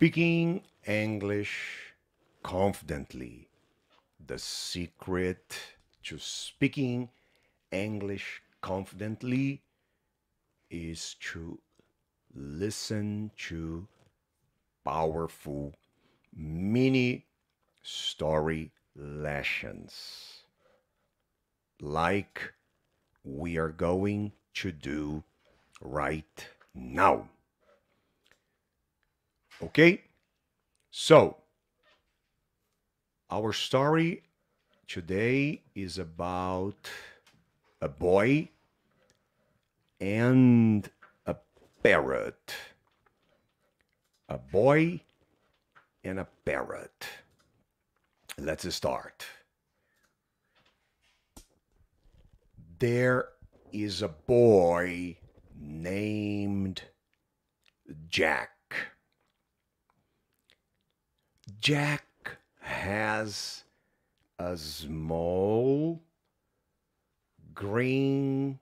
Speaking English confidently. The secret to speaking English confidently is to listen to powerful mini story lessons like we are going to do right now. Okay? So, our story today is about a boy and a parrot. A boy and a parrot. Let's start. There is a boy named Jack. Jack has a small green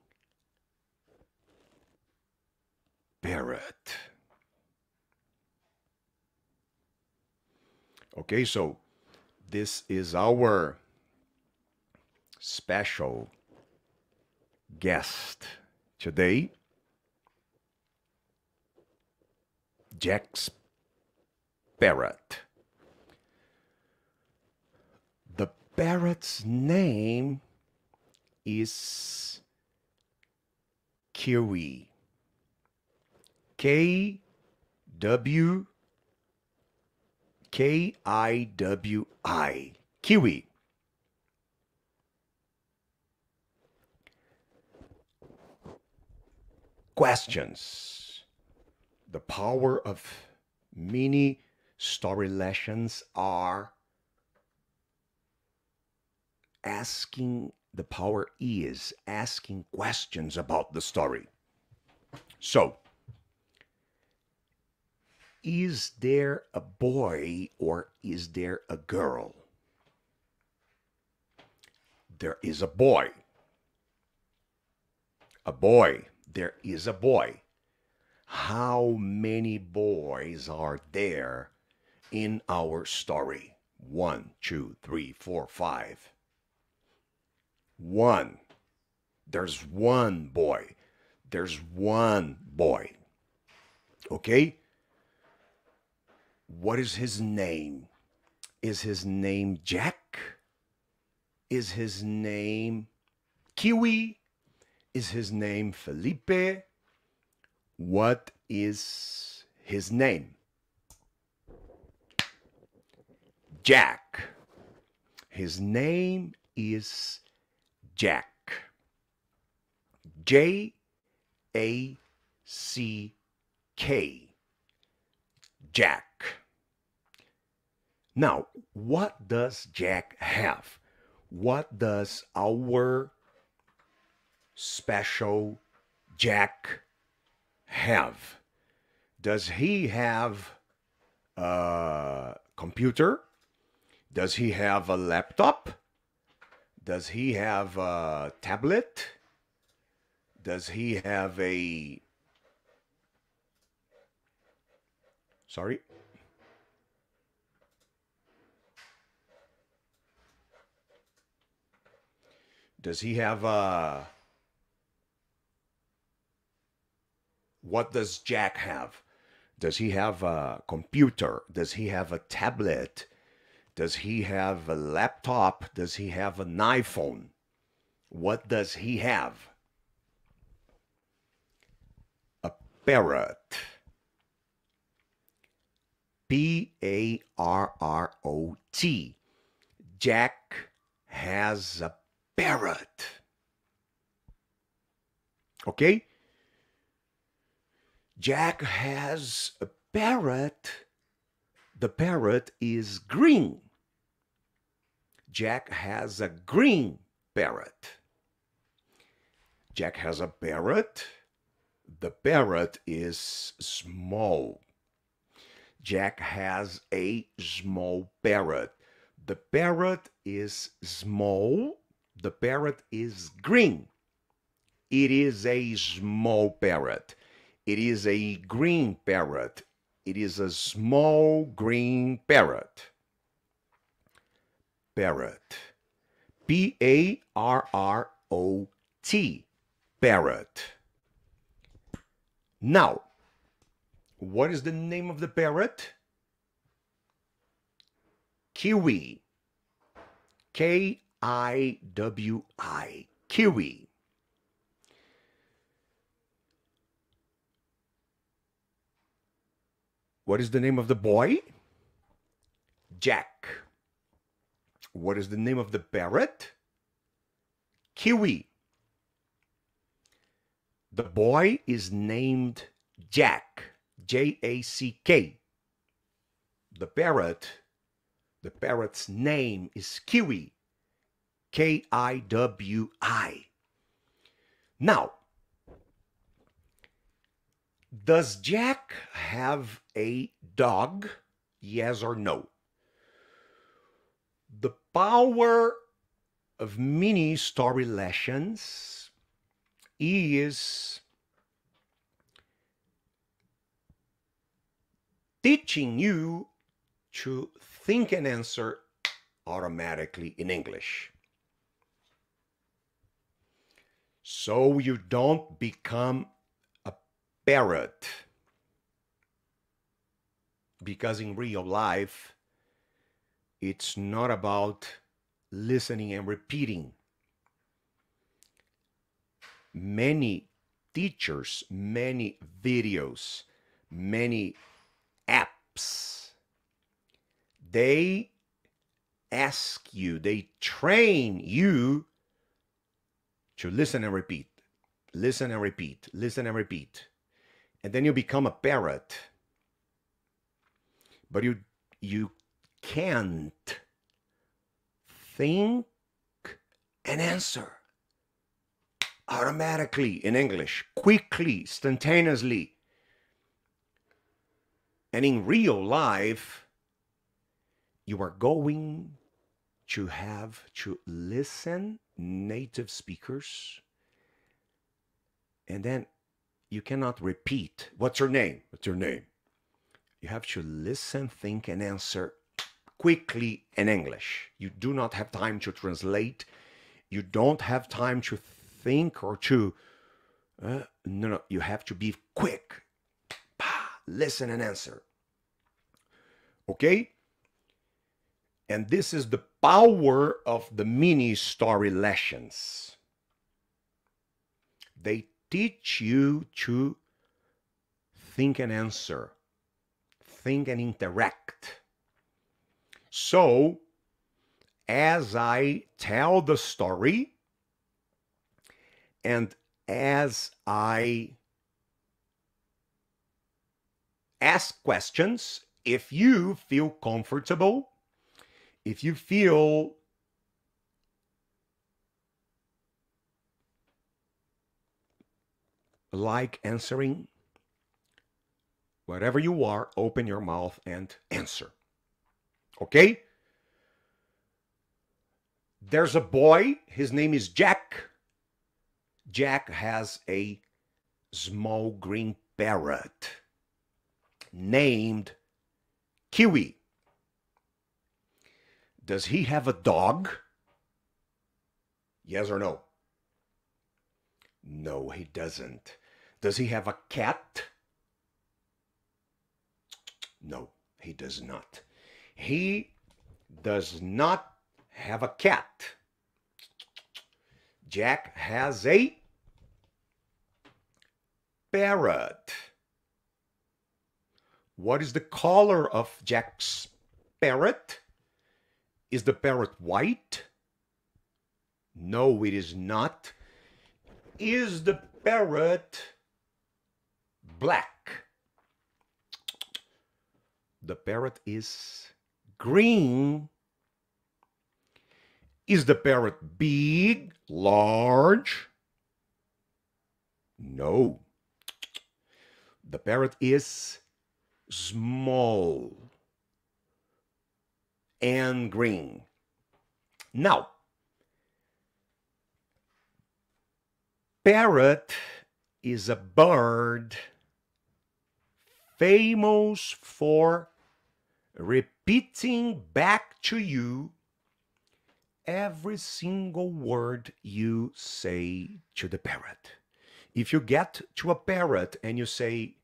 parrot. Okay, so this is our special guest today. Jack's parrot. Parrot's name is Kiwi. K W K I W I. Kiwi. Questions. The power of mini story lessons are asking, the power is asking questions about the story. So, is there a boy or is there a girl? There is a boy. A boy. There is a boy. How many boys are there in our story? One, two, three, four, five. One. There's one boy. There's one boy. Okay? What is his name? Is his name Jack? Is his name Kiwi? Is his name Felipe? What is his name? Jack. His name is Jack. J A C K. Jack. Now, what does Jack have? What does our special Jack have? Does he have a computer? Does he have a laptop? Does he have a tablet? Does he have a. Sorry? Does he have a. What does Jack have? Does he have a computer? Does he have a tablet? Does he have a laptop? Does he have an iPhone? What does he have? A parrot. P A R R O T. Jack has a parrot. Okay? Jack has a parrot. The parrot is green. Jack has a green parrot. Jack has a parrot. The parrot is small. Jack has a small parrot. The parrot is small. The parrot is green. It is a small parrot. It is a green parrot. It is a small green parrot. Parrot. P A R R O T. Barrett. Now, what is the name of the parrot? Kiwi. K I W I. Kiwi. What is the name of the boy? Jack. What is the name of the parrot? Kiwi. The boy is named Jack. J A C K. The parrot, the parrot's name is Kiwi. K I W I. Now, does Jack have a dog? Yes or no? Power of mini story lessons is teaching you to think and answer automatically in English. So you don't become a parrot. Because in real life, it's not about listening and repeating. Many teachers, many videos, many apps, they ask you, they train you to listen and repeat, listen and repeat, listen and repeat. And then you become a parrot. But you you can't think and answer. Automatically in English, quickly, instantaneously. And in real life, you are going to have to listen native speakers and then you cannot repeat. What's your name? What's your name? You have to listen think and answer quickly in english. You do not have time to translate. You don't have time to think or to uh, no no you have to be quick. Listen and answer. Okay? And this is the power of the mini story lessons. They teach you to think and answer, think and interact. So, as I tell the story and as I ask questions, if you feel comfortable, if you feel like answering, whatever you are, open your mouth and answer. Okay? There's a boy, his name is Jack. Jack has a small green parrot named Kiwi. Does he have a dog? Yes or no? No, he doesn't. Does he have a cat? No, he does not. He does not have a cat. Jack has a parrot. What is the color of Jack's parrot? Is the parrot white? No, it is not. Is the parrot black? The parrot is green. Is the parrot big, large? No. The parrot is small and green. Now, parrot is a bird famous for repeating back to you every single word you say to the parrot. If you get to a parrot and you say,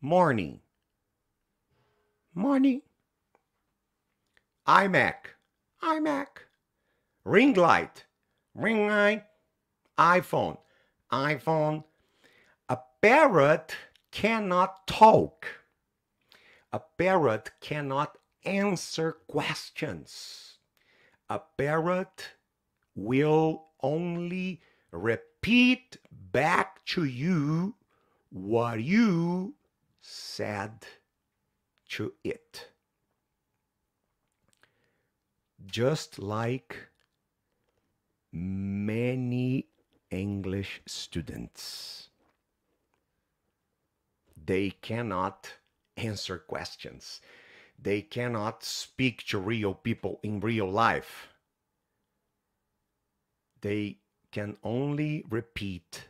morning, morning, iMac, iMac, ring light, ring light, iPhone, iPhone. A parrot cannot talk. A parrot cannot answer questions. A parrot will only repeat back to you what you said to it. Just like many English students, they cannot answer questions. They cannot speak to real people in real life. They can only repeat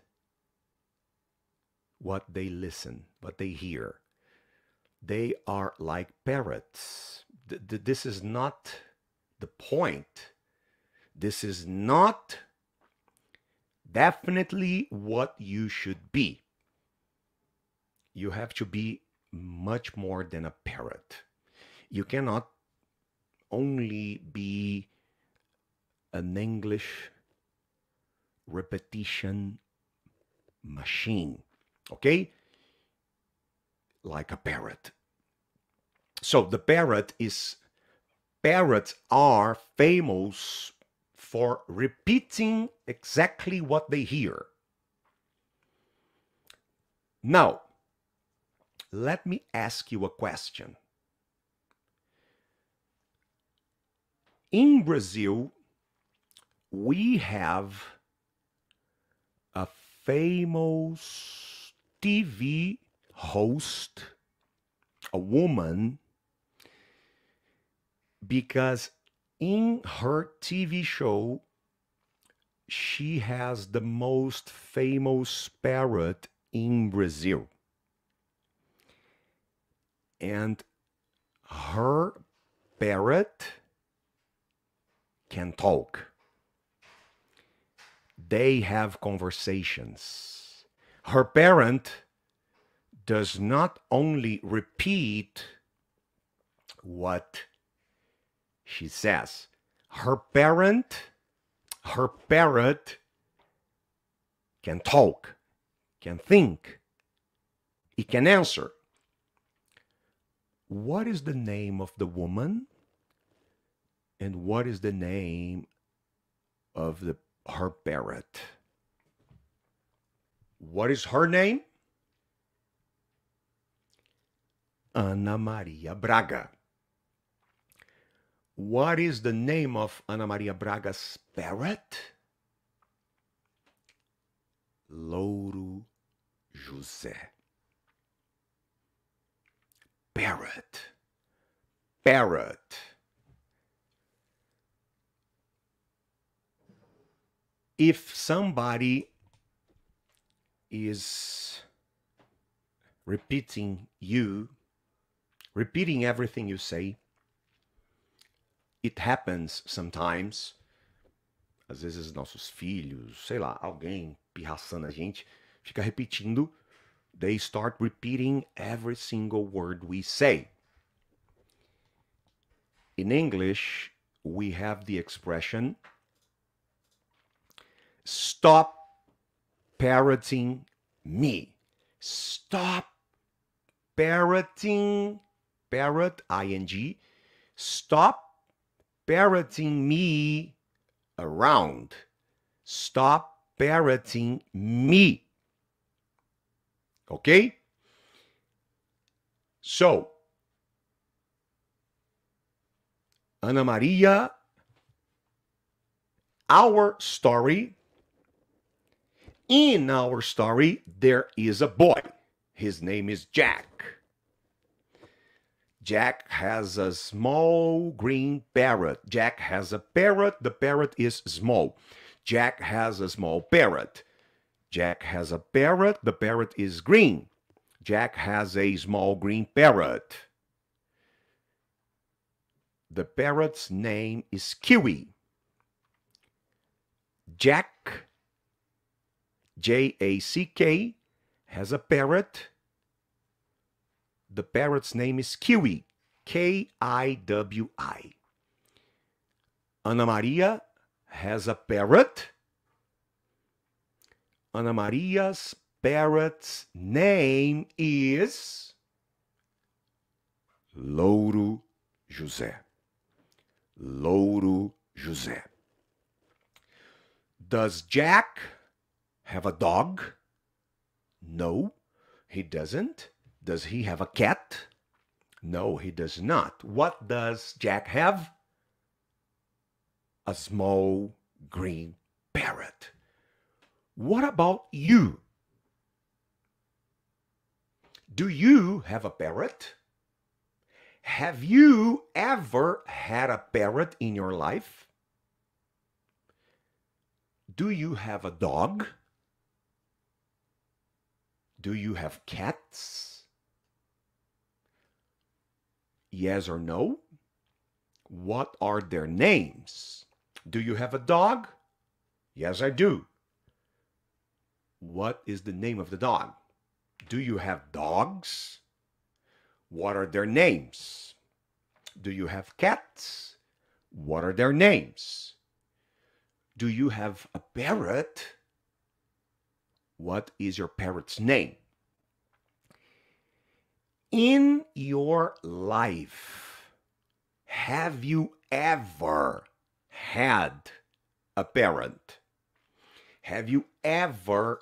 what they listen, what they hear. They are like parrots. Th- th- this is not the point. This is not definitely what you should be. You have to be much more than a parrot. You cannot only be an English repetition machine, okay? Like a parrot. So the parrot is, parrots are famous for repeating exactly what they hear. Now, let me ask you a question. In Brazil, we have a famous TV host, a woman, because in her TV show, she has the most famous parrot in Brazil. And her parrot can talk. They have conversations. Her parent does not only repeat what she says, her parent, her parrot can talk, can think, it can answer. What is the name of the woman? And what is the name of the her parrot? What is her name? Ana Maria Braga. What is the name of Ana Maria Braga's parrot? Louro José. Parrot. Parrot. If somebody is repeating you, repeating everything you say, it happens sometimes. Às vezes nossos filhos, sei lá, alguém pirraçando a gente, fica repetindo. They start repeating every single word we say. In English, we have the expression stop parroting me. Stop parroting, parrot, ing. Stop parroting me around. Stop parroting me. Okay? So, Ana Maria, our story. In our story, there is a boy. His name is Jack. Jack has a small green parrot. Jack has a parrot. The parrot is small. Jack has a small parrot. Jack has a parrot. The parrot is green. Jack has a small green parrot. The parrot's name is Kiwi. Jack, J A C K, has a parrot. The parrot's name is Kiwi, K I W I. Ana Maria has a parrot. Ana Maria's parrot's name is Louro José. Louro José. Does Jack have a dog? No, he doesn't. Does he have a cat? No, he does not. What does Jack have? A small green parrot. What about you? Do you have a parrot? Have you ever had a parrot in your life? Do you have a dog? Do you have cats? Yes or no? What are their names? Do you have a dog? Yes, I do. What is the name of the dog? Do you have dogs? What are their names? Do you have cats? What are their names? Do you have a parrot? What is your parrot's name? In your life, have you ever had a parent? Have you ever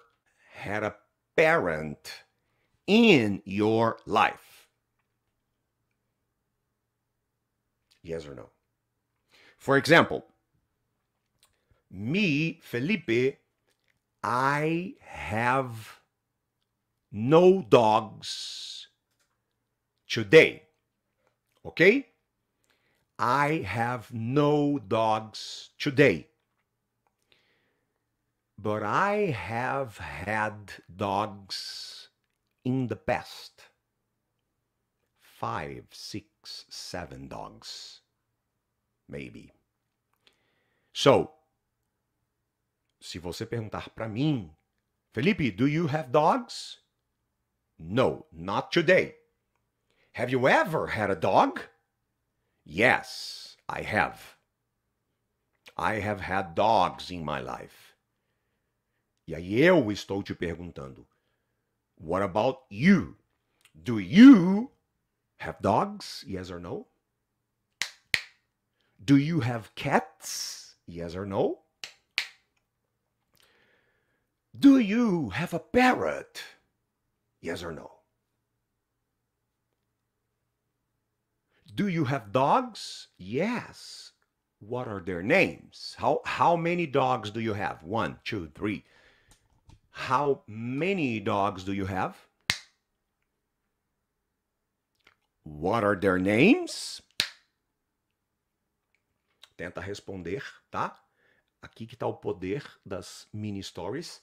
had a parent in your life? Yes or no? For example, me, Felipe, I have no dogs today. Okay? I have no dogs today. But I have had dogs in the past. Five, six, seven dogs. Maybe. So, se você perguntar para mim, Felipe, do you have dogs? No, not today. Have you ever had a dog? Yes, I have. I have had dogs in my life. E aí eu estou te perguntando, what about you? Do you have dogs? Yes or no? Do you have cats? Yes or no? Do you have a parrot? Yes or no? Do you have dogs? Yes. What are their names? How how many dogs do you have? One, two, three. How many dogs do you have? What are their names? Tenta responder, tá? Aqui que está o poder das mini stories.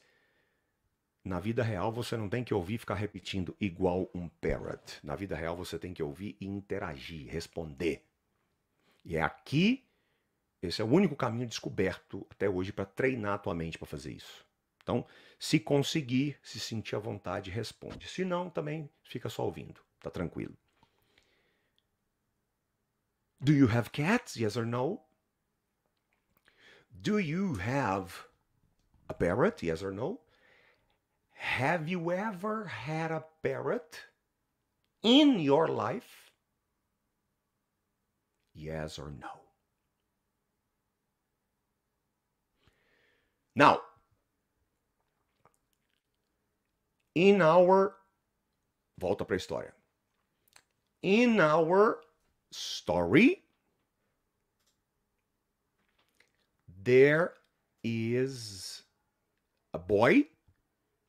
Na vida real, você não tem que ouvir e ficar repetindo igual um parrot. Na vida real, você tem que ouvir e interagir, responder. E é aqui, esse é o único caminho descoberto até hoje para treinar a tua mente para fazer isso. Então, se conseguir, se sentir à vontade, responde. Se não, também fica só ouvindo. Tá tranquilo. Do you have cats? Yes or no? Do you have a parrot? Yes or no? Have you ever had a parrot in your life? Yes or no? Now, our. Volta para a história. In our story, there is a boy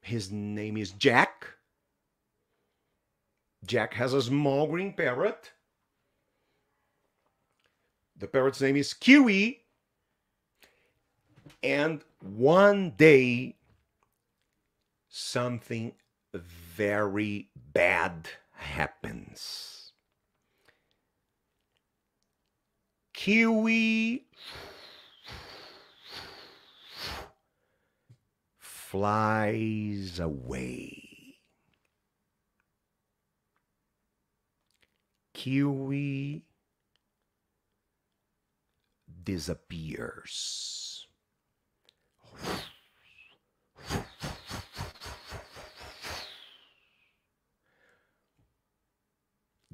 his name is Jack. Jack has a small green parrot. The parrot's name is Kiwi. And one day, something very bad happens. Kiwi flies away. Kiwi disappears.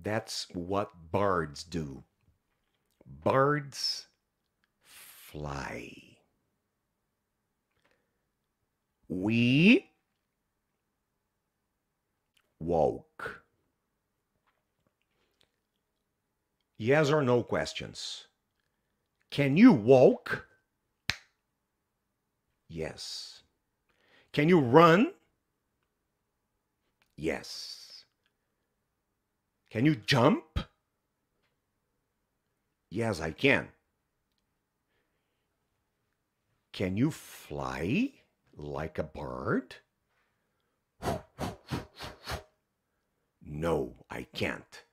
That's what bards do. Bards fly. We woke. Yes or no questions. Can you walk? Yes. Can you run? Yes. Can you jump? Yes, I can. Can you fly like a bird? No, I can't.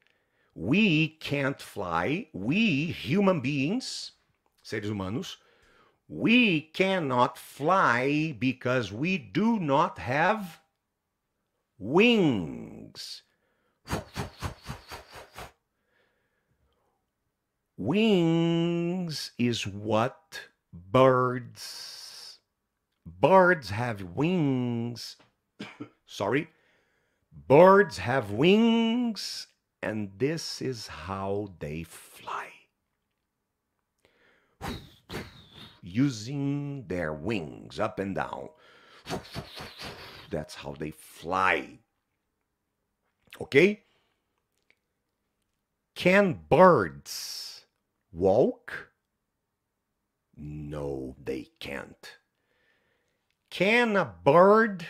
We can't fly. We, human beings, seres humanos, we cannot fly because we do not have wings. Wings is what birds birds have wings. Sorry. Birds have wings and this is how they fly. Using their wings up and down. That's how they fly. Okay? Can birds walk? No, they can't. Can a bird,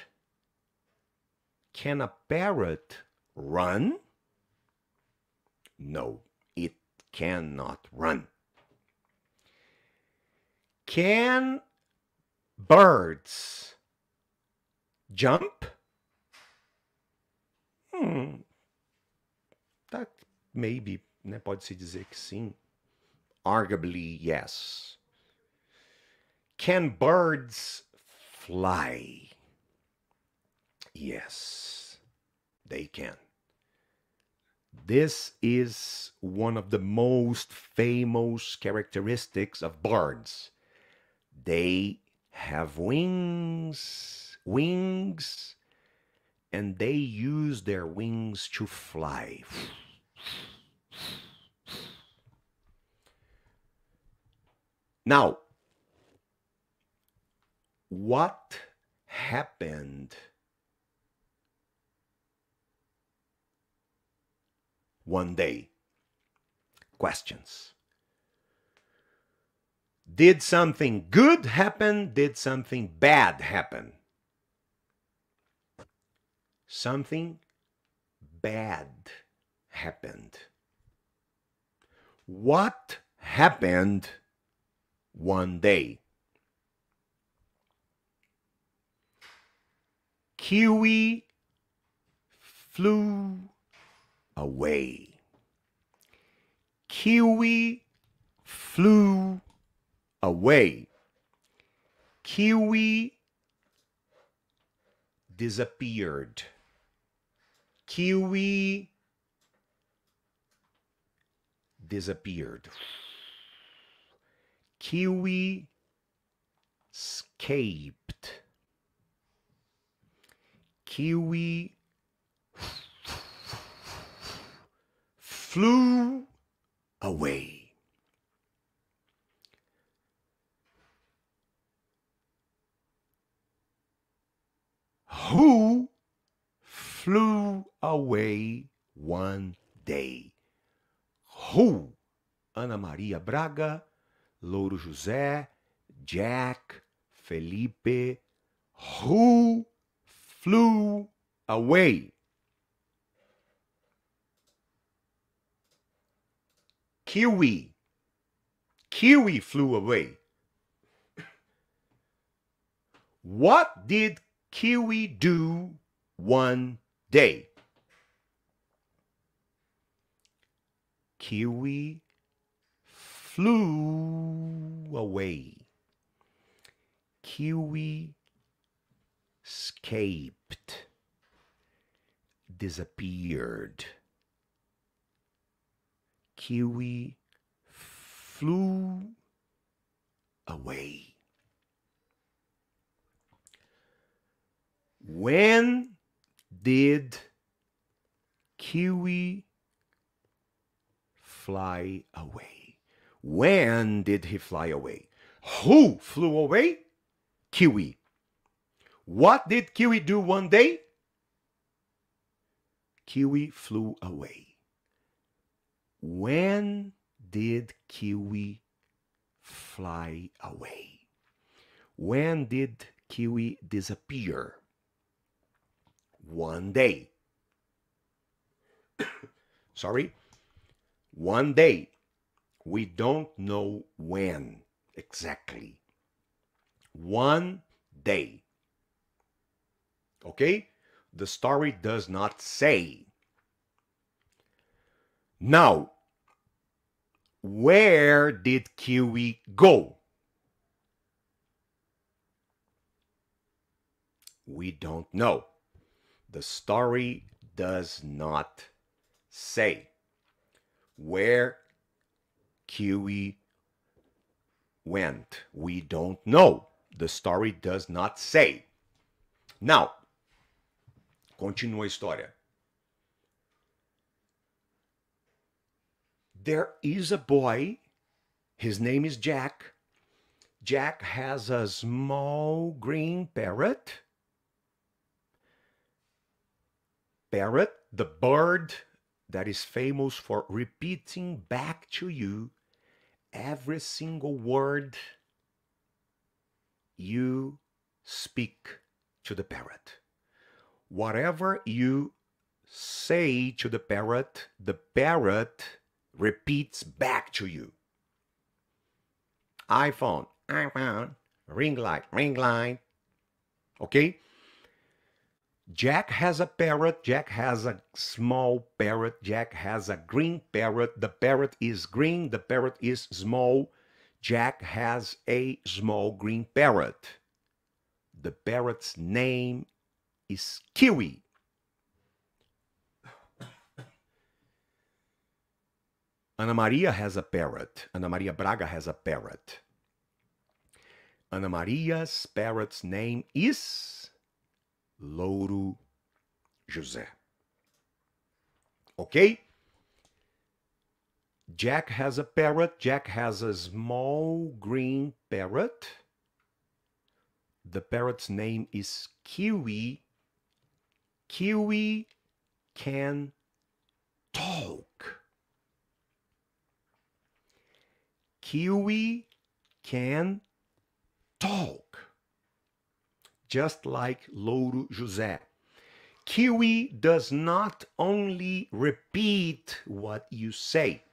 can a parrot run? No, it cannot run. Can birds jump? Hmm. That maybe, né? Pode se dizer que sim. Arguably, yes. Can birds fly? Yes, they can. This is one of the most famous characteristics of birds. They have wings, wings, and they use their wings to fly. Now, what happened one day? Questions. Did something good happen? Did something bad happen? Something bad happened. What happened one day? Kiwi flew away. Kiwi flew away. Kiwi disappeared. Kiwi disappeared. Kiwi escaped. Kiwi flew away. Who flew away one day? Who? Ana Maria Braga, Louro José, Jack, Felipe, Who Flew Away. Kiwi. Kiwi flew away. What did Kiwi do one day? Kiwi flew away. Kiwi escaped, disappeared. Kiwi flew away. When did Kiwi fly away? When did he fly away? Who flew away? Kiwi. What did Kiwi do one day? Kiwi flew away. When did Kiwi fly away? When did Kiwi disappear? One day. Sorry. One day. We don't know when exactly. One day. Okay? The story does not say. Now, where did Kiwi go? We don't know. The story does not say where Kiwi went. We don't know. The story does not say. Now, continua a história. There is a boy, his name is Jack. Jack has a small green parrot. Parrot, the bird that is famous for repeating back to you every single word you speak to the parrot. Whatever you say to the parrot, the parrot repeats back to you. iPhone, iPhone, ring light, ring light. Okay? Jack has a parrot. Jack has a small parrot. Jack has a green parrot. The parrot is green. The parrot is small. Jack has a small green parrot. The parrot's name is Kiwi. Ana Maria has a parrot. Ana Maria Braga has a parrot. Ana Maria's parrot's name is Louro José. Okay? Jack has a parrot. Jack has a small green parrot. The parrot's name is Kiwi. Kiwi can talk. Kiwi can talk. Just like Louro José. Kiwi does not only repeat what you say,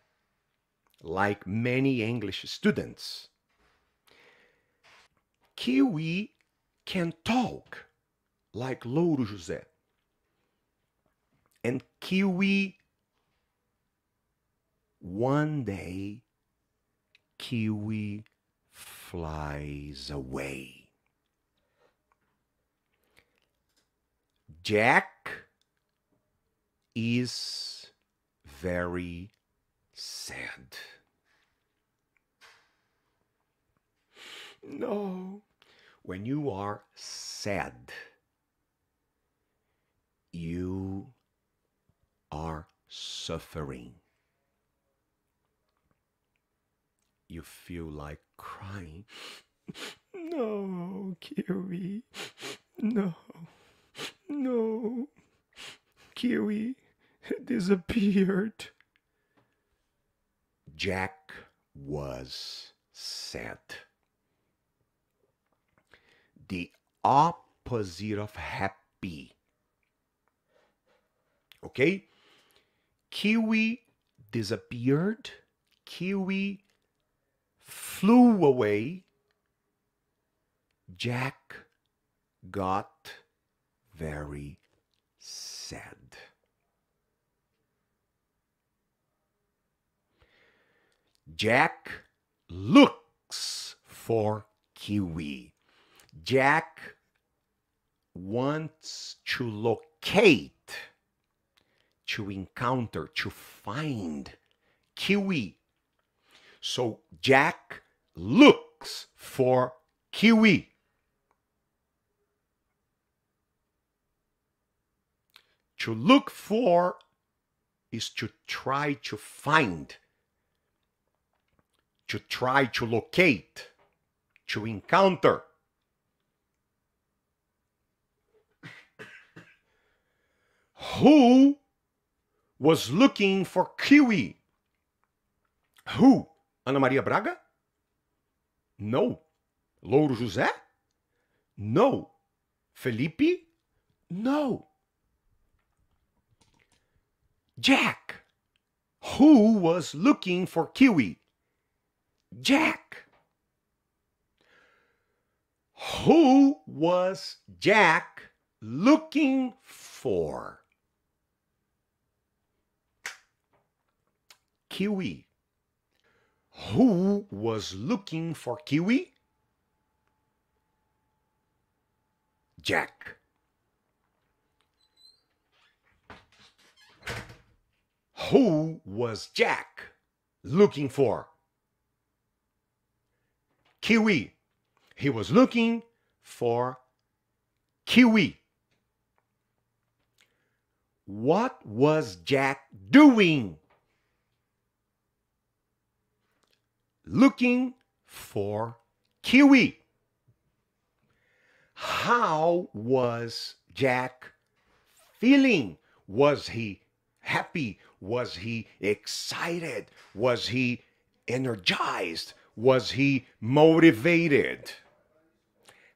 like many English students. Kiwi can talk like Louro José. And Kiwi, one day, Kiwi flies away. Jack is very sad. No, when you are sad, you are suffering. You feel like crying. No, Kiwi. No. No. Kiwi disappeared. Jack was sad. The opposite of happy. Okay? Kiwi disappeared. Kiwi flew away. Jack got very sad. Jack looks for kiwi. Jack wants to locate, to encounter, to find kiwi. So Jack looks for kiwi. To look for is to try to find, to try to locate, to encounter. Who was looking for kiwi? Who? Ana Maria Braga? No. Louro José? No. Felipe? No. Jack. Who was looking for kiwi? Jack. Who was Jack looking for? Kiwi. Who was looking for kiwi? Jack. Who was Jack looking for? Kiwi. He was looking for kiwi. What was Jack doing? Looking for kiwi. How was Jack feeling? Was he happy? Was he excited? Was he energized? Was he motivated?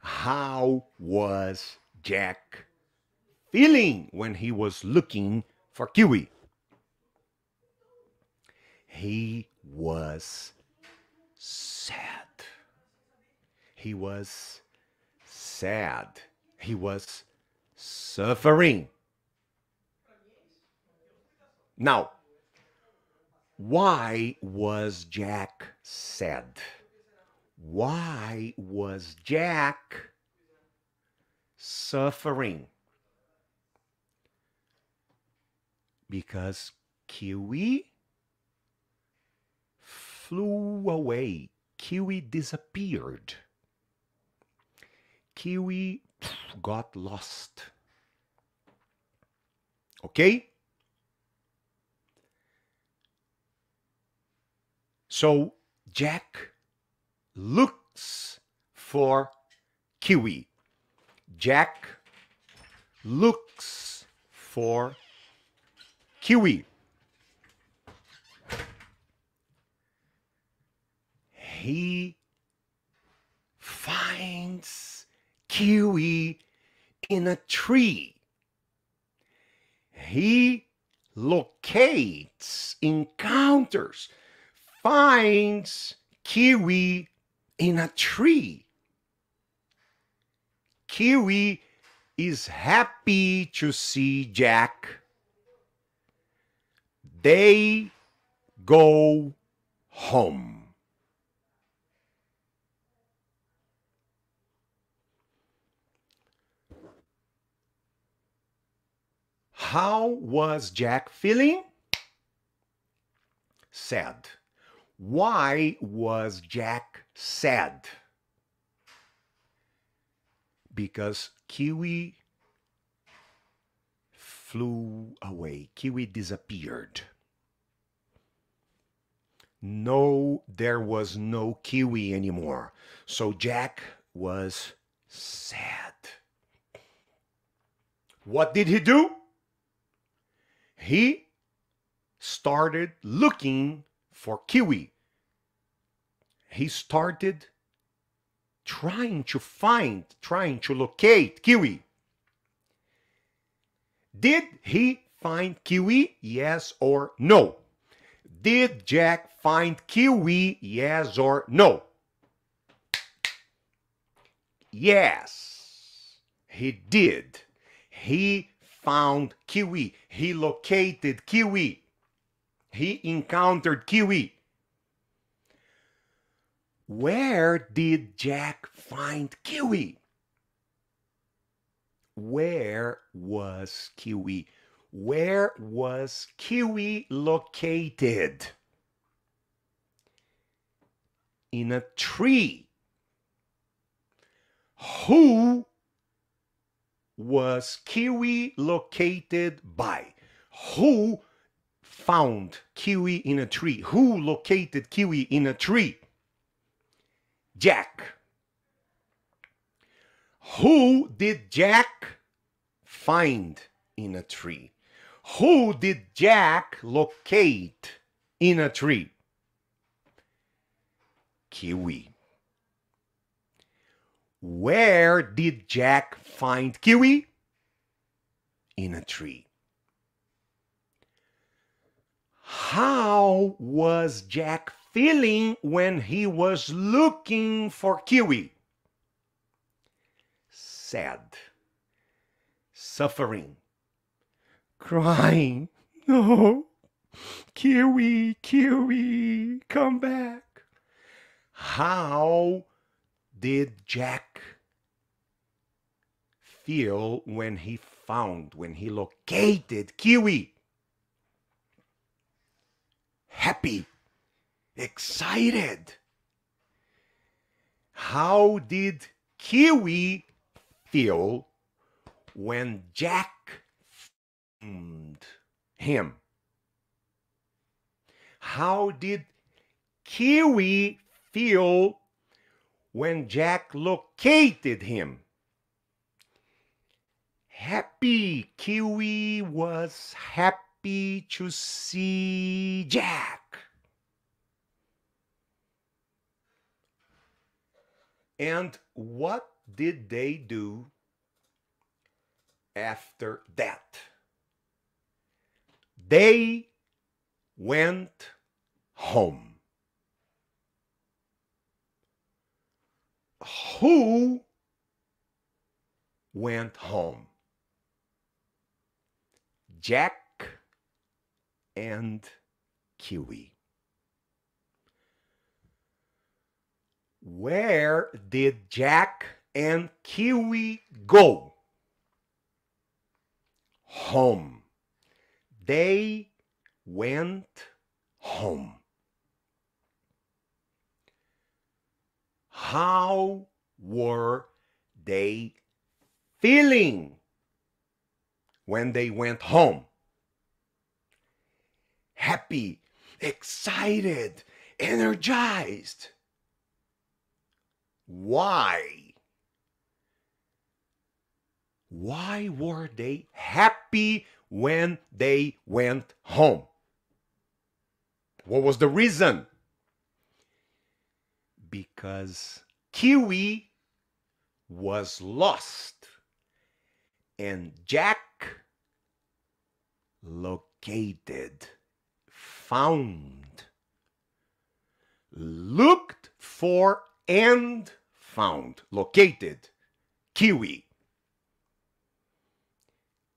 How was Jack feeling when he was looking for kiwi? He was sad. He was sad. He was suffering. Now, why was Jack sad? Why was Jack suffering? Because Kiwi flew away. Kiwi disappeared. Kiwi got lost. Okay? So Jack looks for kiwi. Jack looks for kiwi. He finds kiwi in a tree. He locates, encounters, finds kiwi in a tree. Kiwi is happy to see Jack. They go home. How was Jack feeling? Sad. Why was Jack sad? Because Kiwi flew away. Kiwi disappeared. No, there was no Kiwi anymore. So Jack was sad. What did he do? He started looking for Kiwi. He started trying to find, trying to locate Kiwi. Did he find Kiwi? Yes or no? Did Jack find Kiwi? Yes or no? Yes, he did. He found Kiwi. He located Kiwi. He encountered Kiwi. Where did Jack find Kiwi? Where was Kiwi? Where was Kiwi located? In a tree. Who was Kiwi located by? Who found Kiwi in a tree? Who located Kiwi in a tree? Jack. Who did Jack find in a tree? Who did Jack locate in a tree? Kiwi. Where did Jack find Kiwi? In a tree. How was Jack feeling when he was looking for Kiwi? Sad, suffering, crying. No, Kiwi, Kiwi, come back. How did Jack feel when he found, when he located Kiwi? Happy, excited. How did Kiwi feel when Jack found him? How did Kiwi feel when Jack located him? Happy Kiwi was happy to see Jack. And what did they do after that? They went home. Who went home? Jack and Kiwi. Where did Jack and Kiwi go? Home. They went home. How were they feeling when they went home? Happy, excited, energized. Why? Why were they happy when they went home? What was the reason? Because Kiwi was lost and Jack located, found, looked for and found, located Kiwi.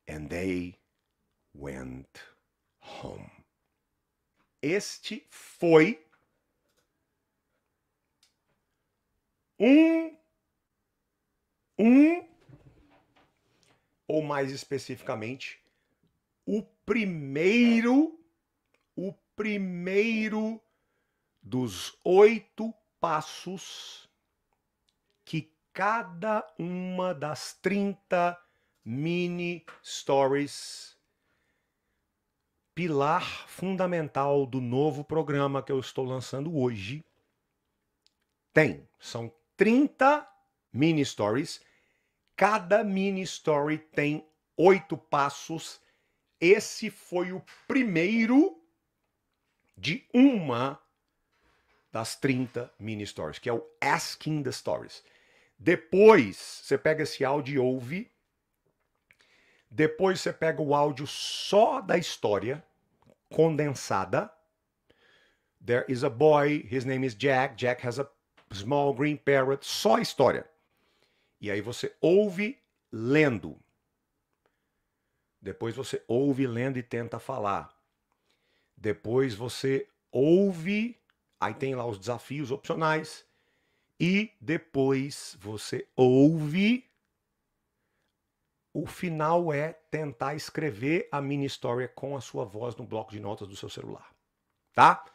And they went home. Este foi um um ou mais especificamente o primeiro primeiro dos oito passos que cada uma das 30 mini stories pilar fundamental do novo programa que eu estou lançando hoje tem. São 30 mini stories. Cada mini story tem oito passos. Esse foi o primeiro de uma das 30 mini stories, que é o Asking the Stories. Depois você pega esse áudio e ouve. Depois você pega o áudio só da história, condensada. There is a boy, his name is Jack. Jack has a small green parrot, só a história. E aí você ouve lendo. Depois você ouve lendo e tenta falar. Depois você ouve, aí tem lá os desafios opcionais. e depois você ouve. O final é tentar escrever a mini história com a sua voz no bloco de notas do seu celular. Tá?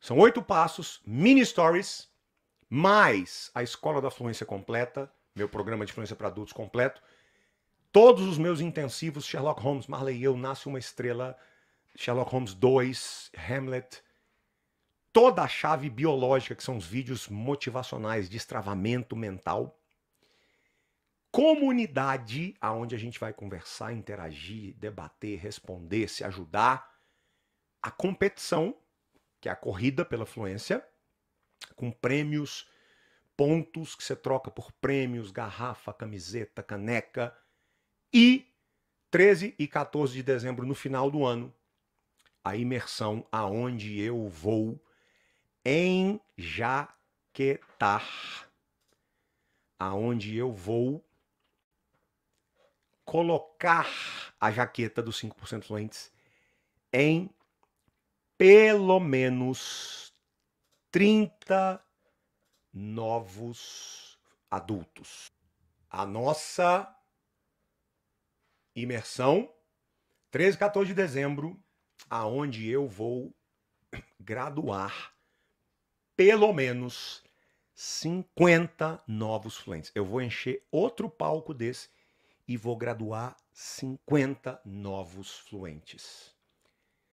São oito passos, mini stories, mais a Escola da Fluência completa, meu programa de fluência para adultos completo, todos os meus intensivos, Sherlock Holmes, Marley e eu, Nasce uma Estrela, Sherlock Holmes 2, Hamlet, toda a chave biológica, que são os vídeos motivacionais de estravamento mental, comunidade, aonde a gente vai conversar, interagir, debater, responder, se ajudar, a competição, que é a corrida pela fluência, com prêmios, pontos que você troca por prêmios, garrafa, camiseta, caneca, e 13 e 14 de dezembro, no final do ano, a imersão aonde eu vou enjaquetar, aonde eu vou colocar a jaqueta dos 5% fluentes em pelo menos 30 novos adultos. A nossa imersão 13 e 14 de dezembro, aonde eu vou graduar pelo menos 50 novos fluentes. Eu vou encher outro palco desse e vou graduar 50 novos fluentes.